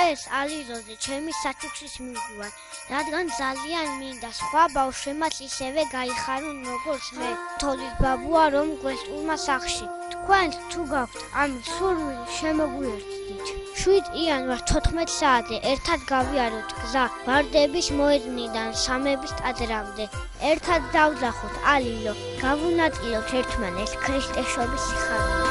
ეს ალიზოზე ჩემი საჩუქრის მიგვარ, რადგან ძალიან მინდა სხვა ბავშვებმაც ისევე გაიხარონ როგორც მე. თოლის ბაბუა რომ გვესტურმა სახში. თქვენ თუ გაქვთ ამ სურვილი შემოგვიერთდით. 7 იანვარ 14 საათზე ერთად გავიაროთ გზა ვარდების მოედნიდან სამების ტაძრამდე. ერთად დავძახოთ ალილო, გავუნაწილოთ ერთმანეთს ქრისტეშობის სიხარული.